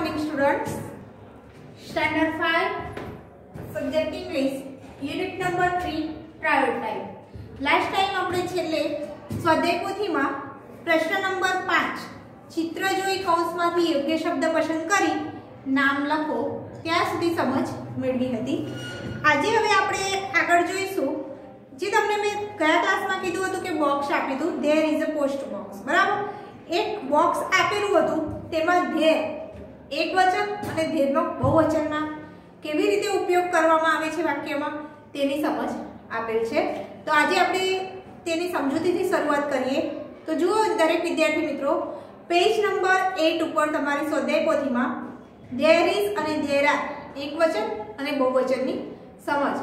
morning students. Standard 5 Subject English. Unit number 3 Private Time. Last time આપણે છેલ્લે સ્વાધ્યાય પોથીમાં પ્રશ્ન નંબર 5 ચિત્ર જોઈ કૌંસમાંથી યોગ્ય શબ્દ પસંદ કરી નામ લખો. ત્યાં સુધી સમજ મેળવી હતી. આજે હવે આપણે આગળ જોઈશું. જે તમને મેં કયા ક્લાસમાં કીધું હતું કે બોક્સ આપ્યું હતું there is a post box બરાબર? એક બોક્સ આપેલું હતું તેમાં ધેર એક વચન અને ધેરનો બહુવચનમાં કેવી રીતે ઉપયોગ કરવામાં આવે છે વાક્યમાં? તેની સમજ આપેલ છે. તો આજે આપણે તેની સમજૂતીથી શરૂઆત કરીએ. તો જુઓ દરેક વિદ્યાર્થી મિત્રો, પેજ નંબર એટ ઉપર તમારી સ્વાધ્યાય પોથીમાં ધેર ઇઝ અને ધેર આર એકવચન અને બહુવચનની સમજ.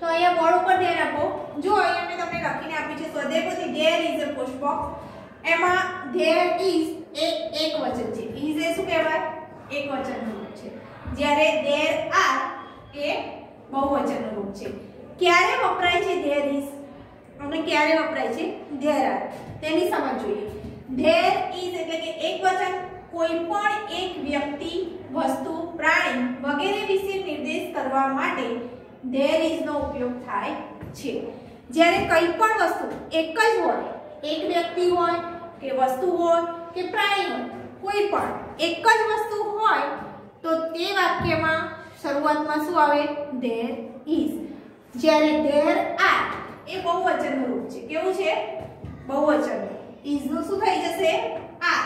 તો અહીંયા બોર્ડ ઉપર ધ્યાન આપો. જો અહીંયા મેં તમને લખીને આપી છે સ્વાધ્યાય પોથી there is a post box એમાં ધેર ઇઝ એ એક વચન છે. ઇઝ એ શું કહેવાય? એક વચનનું રૂપ છે. જ્યારે ધેર આર એ બહુવચનનું રૂપ છે. ક્યારે વપરાય છે ધેર ઇઝ અને ક્યારે વપરાય છે? ધેર આર તેની સમજ જોઈએ. ધેર ઇઝ એટલે કે એક વચન, કોઈ પણ એક વ્યક્તિ, વસ્તુ, પ્રાણી વગેરે વિશે નિર્દેશ કરવા માટે ધેર ઇઝ નો ઉપયોગ થાય છે. જ્યારે કંઈ પણ વસ્તુ એક જ હોય, એક વ્યક્તિ હોય, કે વસ્તુ હોય, કે પ્રાણી હોય કોઈ પણ એક જ વસ્તુ હોય, તો તે વાક્યમાં શરૂઆતમાં શું આવે? ધેર ઇઝ જ્યારે ધેર આર એ બહુવચનનું રૂપ છે. કેવું છે? બહુવચન ઇઝનું શું થઈ જશે? આર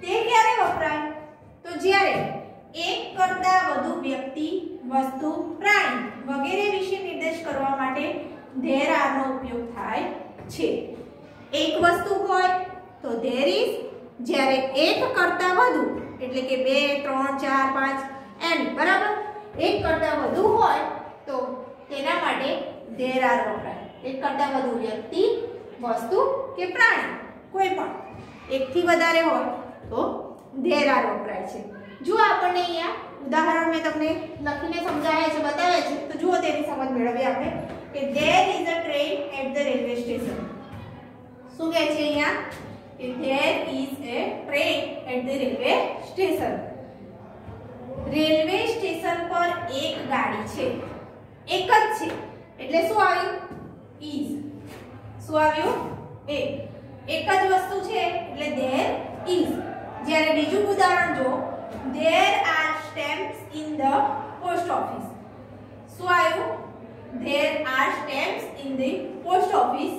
તે ક્યારે વપરાય? તો જ્યારે એક કરતા વધુ વ્યક્તિ, વસ્તુ, પ્રાણી વગેરે વિશે નિર્દેશ કરવા માટે ધેર આરનો ઉપયોગ થાય છે. એક વસ્તુ હોય, તો ધેર ઇઝ જ્યારે એક કરતા વધુ, એટલે કે 2 3 4 5 એમ, બરાબર? એક કરતા વધુ હોય તો તેના માટે ધેર આર વપરાય. એક કરતા વધુ વ્યક્તિ, વસ્તુ કે પ્રાણી, કોઈ પણ. એકથી વધારે હોય તો ધેર આર વપરાય છે. જો આપણને અહીંયા ઉદાહરણ મેં તમને લખીને સમજાવ્યા છે, બતાવ્યા છે, તો જુઓ તેની સમજ મેળવીએ આપણે કે there is a train at the railway station શું કહે છે અહીંયા? કે there is a train at the railway station railway station પર એક ગાડી છે. એક જ છે. એટલે શું આવ્યું? ઇઝ શું આવ્યું? એ એક જ વસ્તુ છે, એટલે ધેર ઇઝ જ્યારે બીજું ઉદાહરણ જો there are stamps in the post office શું આવ્યું? There are stamps in the post office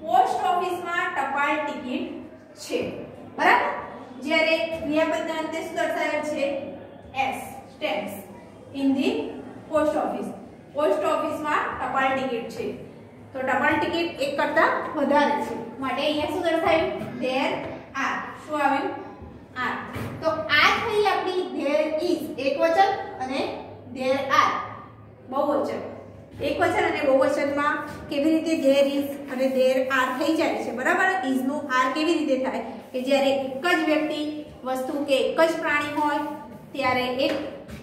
post ઓફિસમાં ટપાલ ટિકિટ છે. બરાબર? જ્યારે ક્રિયાપદના અંતે શું દર્શાવેલ છે? S stamps in the post office post ઓફિસમાં ટપાલ ટિકિટ છે. તો ટપાલ ટિકિટ એક કરતા વધારે છે. માટે અહીંયા શું દર્શાવ્યું? ધેર આર શું આવ્યું? આર તો આ થઈ આપણી ધેર ઇઝ એક વચન અને ધેર આર બહુવચન એક વચન અને બહુવચનમાં કેવી રીતે ધેર ઇઝ અને ધેર આર થઈ જાય છે, બરાબર? ઇઝનું આર કેવી રીતે થાય? કે જ્યારે એક જ વ્યક્તિ વસ્તુ કે એક જ પ્રાણી હોય, ત્યારે એક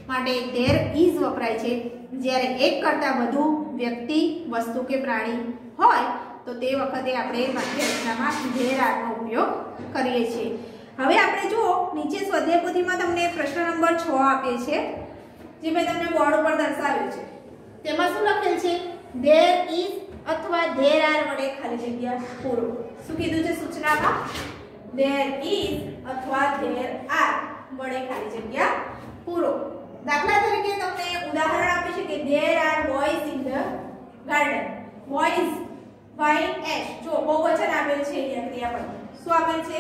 માટે ધેર ઇઝ વપરાય છે. જ્યારે એક કરતાં વધુ વ્યક્તિ વસ્તુ કે પ્રાણી હોય, તો તે વખતે આપણે વાક્ય રચનામાં ધેર આરનો ઉપયોગ કરીએ છીએ. હવે આપણે જુઓ, નીચે સ્વાધ્યાય પોથીમાં તમને પ્રશ્ન નંબર છ આપે છે, જે મેં તમને બોર્ડ ઉપર દર્શાવ્યું છે. તેમાં શું લખેલ છે? ધેર ઇઝ અથવા ધેર આર વડે ખાલી જગ્યા પૂરો. શું કીધું છે સૂચનામાં? ધેર ઇઝ અથવા ધેર આર વડે ખાલી જગ્યા પૂરો. દાખલા તરીકે તમને ઉદાહરણ આપી છે કે there are boys in the garden boys Y S જો બહુવચન આપેલ છે અહીંયા ક્રિયાપદ. શું આપેલ છે?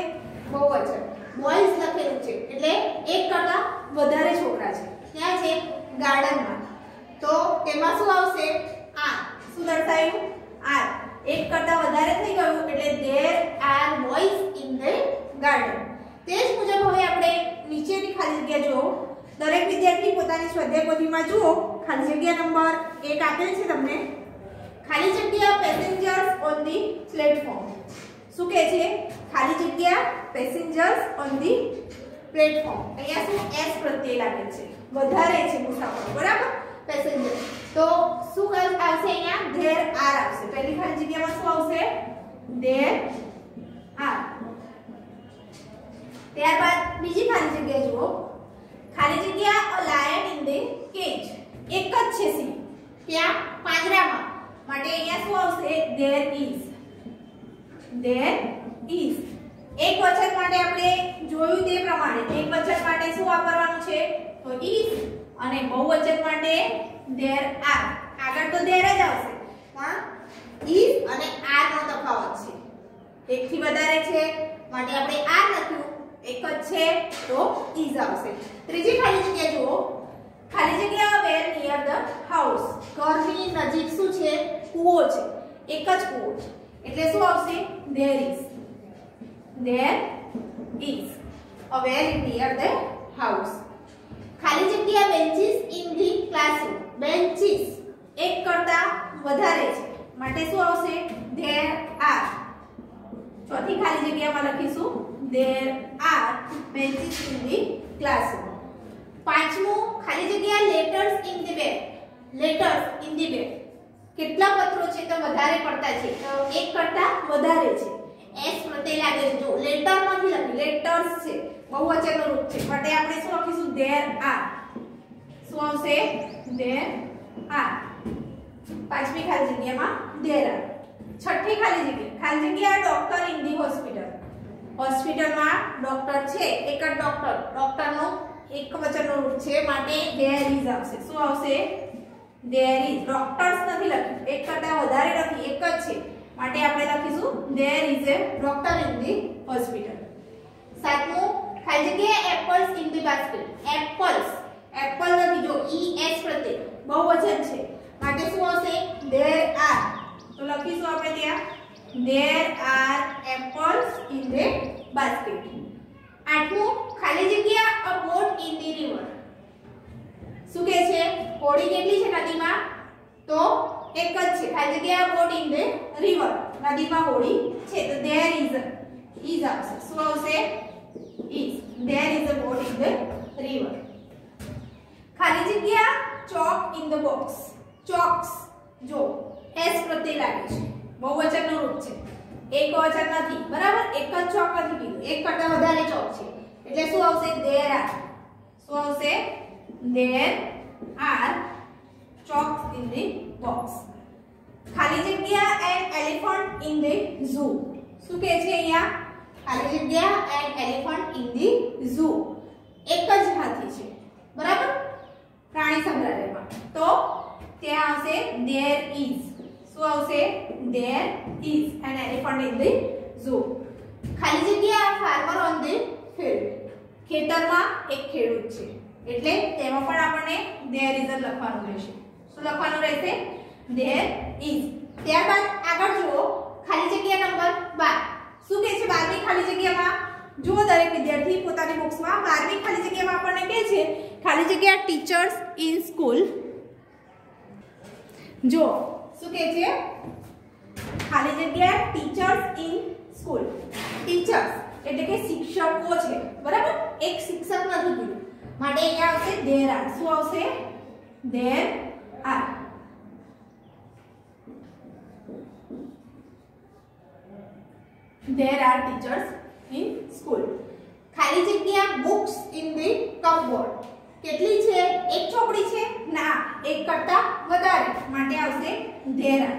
બહુવચન બોયઝ લખેલું છે. એટલે એક કરતા વધારે છોકરા છે. ક્યાં છે? ગાર્ડનમાં તો તેમાં શું આવશે? આર. શું દર્શાવ્યું આર. એક કરતા વધારે થઈ ગયું એટલે there are boys in the garden તે જ મુજબ હવે આપણે નીચેની ખાલી જગ્યા જુઓ. દરેક વિદ્યાર્થી પોતાની સ્વાધ્યાય પોથીમાં જુઓ. ખાલી જગ્યા નંબર 1 આપેલ છે તમને. ખાલી જગ્યા પેસેન્જર્સ ઓન ધી પ્લેટફોર્મ શું કહે છે? ખાલી જગ્યા પેસેન્જર્સ ઓન ધી પ્લેટફોર્મ અહીંયા શું એસ પ્રત્યય લાગે છે? વધારે છે મુસાફરો. બરાબર? પેસેન્જર તો શું આવશે અહીંયા ધેર આર આવશે પહેલી ખાલી જગ્યામાં શું આવશે ધેર આર ત્યારબાદ બીજી ખાલી જગ્યા જુઓ ખાલી જગ્યા a lion in the cage એક જ છે સી ક્યાં પાંજરામાં માટે અહીંયા શું આવશે there is. There is. એક વચન માટે આપણે જોયું તે પ્રમાણે. એક વચન માટે શું વાપરવાનું છે? તો is અને બહુવચન માટે there are. આગળ તો there જ આવશે. પણ is અને are નો તફાવત છે. એક થી વધારે છે, માટે આપણે are લખ્યું. એક જ છે, તો is આવશે. ત્રીજી ખાલી જગ્યા જુઓ. ખાલી જગ્યા વેર નિયર ધ હાઉસ ઘરની નજીક શું છે? કૂવો છે. એક જ કૂવો છે. એટલે શું આવશે? there is. there is. A well near the house. ખાલી જગ્યા benches in the classroom benches એક કરતા વધારે છે. માટે શું આવશે? ધેર આર ચોથી ખાલી જગ્યામાં લખીશું. There are benches in the classroom પાંચમું, ખાલી જગ્યા letters in the bag letters in the bag કેટલા પત્રો છે તો વધારે પડતા છે? એક કરતા વધારે છે. એસ પ્રત્યે લાગે છે. જો લેટર નથી લખી લેટર્સ છે બહુવચનનું રૂપ છે. માટે આપણે શું લખીશું? there are. શું આવશે? there are. પાંચમી ખાલી જગ્યામાં there are. છઠ્ઠી ખાલી જગ્યા. ખાલી જગ્યા ડોક્ટર ઇન ધી હોસ્પિટલ હોસ્પિટલમાં ડોક્ટર છે, એક જ ડોક્ટર ડોક્ટરનો એક વચનનો રૂપ છે. માટે there is આવશે. શું આવશે? there is. ડોક્ટર્સ નથી લખ્યું એક કરતા વધારે નથી, એક જ છે. માટે આપણે લખીશું there is a doctor in the hospital સાતમું ખાલી જગ્યા apples in the basket apples apple નથી જો ઈ એસ પ્રત્યે. બહુવચન છે. માટે શું આવશે? ધેર આર તો લખીશું આપણે ત્યાં. There are apples in the basket આઠમું ખાલી જગ્યા a boat in the river શું કહે છે? હોડી કેટલી છે નદીમાં? તો એક જ છે. ખાલી જગ્યા બોટ ઇન ધ રિવર નદીમાં હોડી છે. તો ધેર ઇઝ ઇઝ આવશે. શું આવશે? Is there is a boat in the river ખાલી જગ્યા chalk in the box chalks. જો, એસ પ્રત્યે લાગે છે. બહુવચનનો રૂપ છે. એક વચન નથી. બરાબર? એક જ ચોક નથી કીધું. એક કરતા વધારે ચોક છે. એટલે શું આવશે? ધેર આર શું આવશે? There are chalks in the box ખાલી જગ્યા an elephant in the zoo શું કહે છે અહીંયા ખાલી જગ્યા an elephant in the zoo એક જ હાથી છે બરાબર પ્રાણી સંગ્રહાલયમાં તો ત્યાં આવશે there is શું આવશે there is an elephant in the zoo ખાલી જગ્યા farmer on the field ખેતરમાં એક ખેડૂત છે એટલે તેમાં પણ આપણને is જ લખવાનું રહેશે શું લખવાનું રહેશે. There is. ત્યારબાદ આગળ જુઓ. ખાલી જગ્યા નંબર 12 શું કહે છે 12મી ખાલી જગ્યામાં? જુઓ દરેક વિદ્યાર્થી પોતાની બુક્સમાં 12મી ખાલી જગ્યામાં આપણને કહે છે, ખાલી જગ્યા ટીચર્સ ઇન સ્કૂલ જો શું કહે છે? ખાલી જગ્યા ટીચર્સ ઇન સ્કૂલ ટીચર્સ એટલે કે શિક્ષકો છે. બરાબર? એક શિક્ષક નથી. કીધું માટે અહીંયા આવશે ધેર આર શું આવશે? There are there are teachers in school ખાલી જગ્યા books in the cupboard કેટલી છે એક ચોપડી છે ના એક કરતા વધારે માટે આવશે there are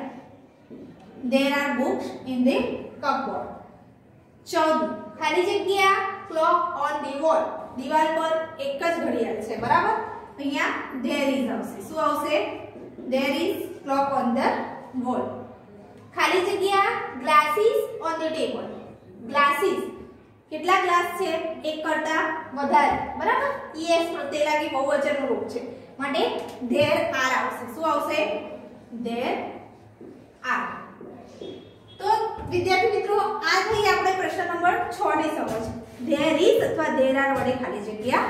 there are books in the cupboard ચૌદ ખાલી જગ્યા clock on the wall દિવાલ પર એક જ ઘડિયાળ છે બરાબર અહીંયા there is આવશે શું આવશે there is clock on the wall ખાલી જગ્યા glasses on the table glasses કેટલા ગ્લાસ છે? એક કરતા વધારે. બરાબર? Es પ્રત્યે લાગી બહુવચનનું રૂપ છે. માટે ધેર આર આવશે. શું આવશે? ધેર આર તો વિદ્યાર્થી મિત્રો આ થઈ આપણે પ્રશ્ન નંબર 6 ની સમજ. ધેર ઇઝ અથવા ધેર આર વડે ખાલી જગ્યા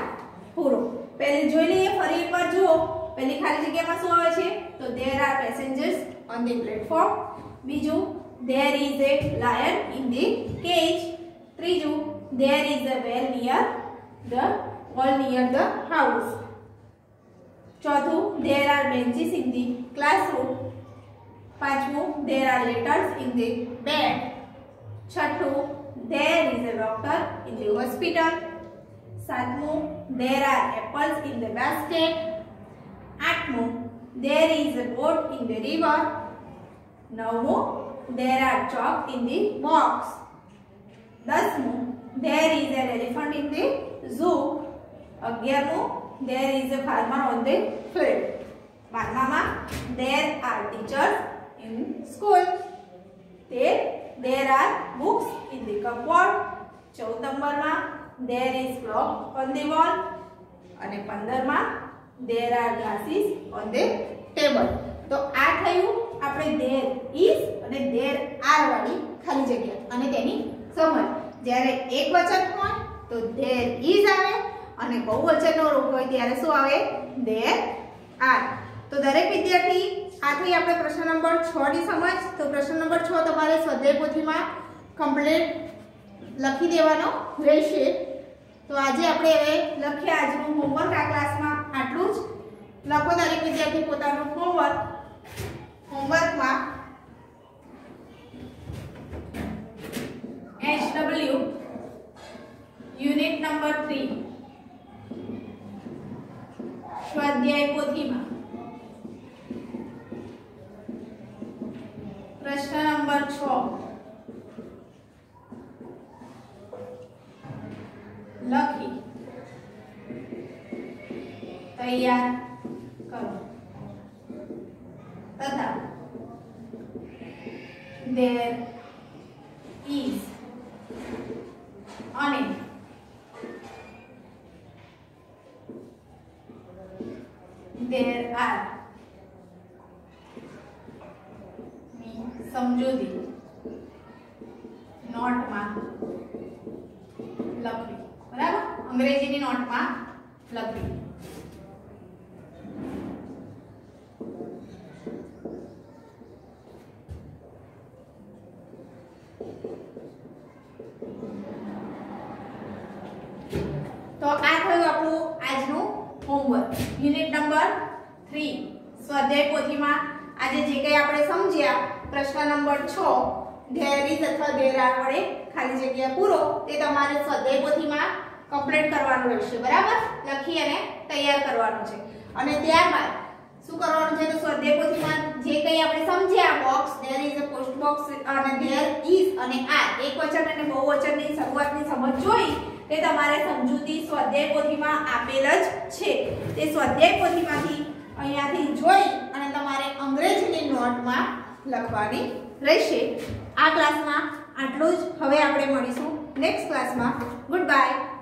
પૂરો. પહેલી જોઈ લઈએ, ફરી એકવાર જુઓ. પહેલી ખાલી જગ્યામાં શું આવે છે? તો there are passengers on the platform. બીજું there is a lion in the cage ત્રીજું there is a well near the wall near the house ચોથું there are benches in the classroom પાંચમું there are letters in the bed છઠ્ઠું there is a doctor in the hospital સાતમું there are apples in the basket આઠમું there is a boat in the river નવમું there are chalk in the box દસમું there is an elephant in the zoo અગિયારમું there is a farmer on the field બારમામાં there are teachers in school તેર there are books in the cupboard ચૌદ નંબરમાં there is clock on the wall અને પંદરમાં there are glasses on the table તો આ થયું આપણે there is અને there are વાળી ખાલી જગ્યા. અને તેની સમજ. જ્યારે એક વચન હોય, તો there is આવે અને બહુવચનનો રૂપ હોય, ત્યારે શું આવે? there are તો દરેક વિદ્યાર્થી, આથી આપણે પ્રશ્ન નંબર 6 ની સમજ. તો પ્રશ્ન નંબર 6 તમારે સ્વાધ્યાય પોથીમાં કમ્પ્લીટ લખી દેવાનો રહેશે. તો આજે આપણે હવે લખ્યા આજનું હોમવર્ક આ ક્લાસમાં આટલું જ. લખો દરેક વિદ્યાર્થી પોતાનું હોમવર્ક હોમવર્કમાં નંબર 3 સ્વાધ્યાય પોથીમાં. પ્રશ્ન નંબર 6 લખી. તૈયાર કરો. તથા there સમજૂતી નોટમાં લખવી બરાબર? અંગ્રેજીની નોટમાં લખવી તો આ થયું આપણું આજનું હોમવર્ક યુનિટ નંબર થ્રી સ્વાધ્યાય પોથીમાં આજે જે કંઈ આપણે સમજ્યા પ્રશ્ન નંબર 6 ધેર ઇઝ અથવા ધેરા વડે ખાલી જગ્યા પૂરો, તે તમારે સ્વાધ્યાય પોથીમાં કમ્પ્લીટ કરવાનું રહેશે, બરાબર? લખી અને તૈયાર કરવાનું છે. અને ત્યારબાદ, શું કરવાનું છે? તો સ્વાધ્યાય પોથીમાં જે કંઈ આપણે સમજ્યા box there is a post box અને ધેર ઇઝ અને આ એકવચન અને બહુવચનની શરૂઆતની સમજ જોઈ, તે તમારે સમજૂતી સ્વાધ્યાય પોથીમાં આપેલ જ છે. તે સ્વાધ્યાય પોથીમાંથી અહીંયાથી જોઈ અને તમારે અંગ્રેજીની નોટમાં લખવાની રહેશે. આ ક્લાસમાં આટલું જ. હવે આપણે મળીશું નેક્સ્ટ ક્લાસમાં. Good bye